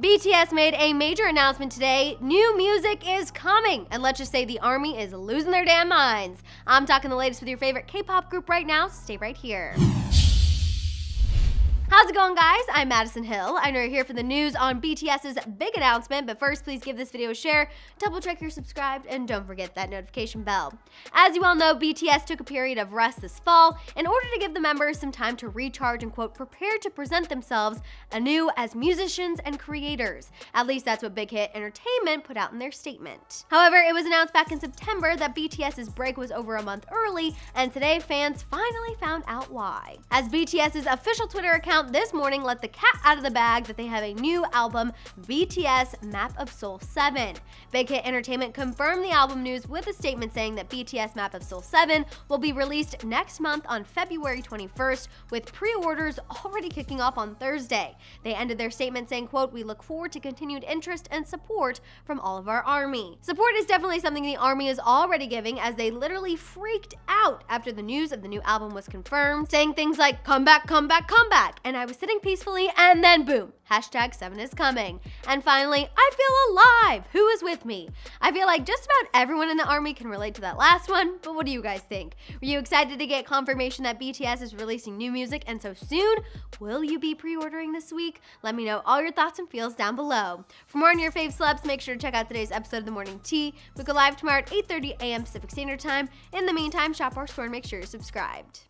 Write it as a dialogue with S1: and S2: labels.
S1: BTS made a major announcement today. New music is coming, and let's just say the army is losing their damn minds. I'm talking the latest with your favorite K-pop group right now, stay right here. How's it going guys? I'm Madison Hill. I know you're here for the news on BTS's big announcement, but first please give this video a share, double check you're subscribed, and don't forget that notification bell. As you all know, BTS took a period of rest this fall in order to give the members some time to recharge and quote, prepare to present themselves anew as musicians and creators. At least that's what Big Hit Entertainment put out in their statement. However, it was announced back in September that BTS's break was over a month early, and today fans finally found out why. As BTS's official Twitter account account this morning let the cat out of the bag that they have a new album, BTS Map of Soul 7. Big Hit Entertainment confirmed the album news with a statement saying that BTS Map of Soul 7 will be released next month on February 21st, with pre-orders already kicking off on Thursday. They ended their statement saying, quote, we look forward to continued interest and support from all of our army. Support is definitely something the army is already giving as they literally freaked out after the news of the new album was confirmed, saying things like, come back, come back, come back, and I was sitting peacefully, and then boom, hashtag 7 is coming. And finally, I feel alive! Who is with me? I feel like just about everyone in the army can relate to that last one, but what do you guys think? Were you excited to get confirmation that BTS is releasing new music and so soon? Will you be pre-ordering this week? Let me know all your thoughts and feels down below. For more on your fave celebs, make sure to check out today's episode of The Morning Tea. We go live tomorrow at 8.30 a.m. Pacific Standard Time. In the meantime, shop our store and make sure you're subscribed.